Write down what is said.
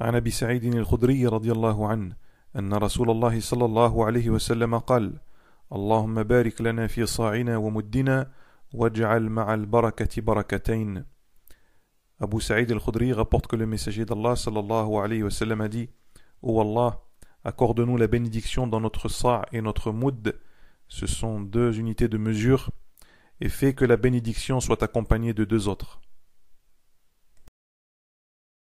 عن أبي سعيد الخدري رضي الله عنه أن رسول الله صلى الله عليه وسلم قال اللهم بارك لنا في صاعنا ومدنا واجعل مع البركة بركتين Abu Sa'id al-Khudri rapporte que le messager d'Allah sallallahu alayhi wa sallam a dit Ô oh Allah, accorde-nous la bénédiction dans notre sa' et notre mud. ce sont deux unités de mesure, et fais que la bénédiction soit accompagnée de deux autres.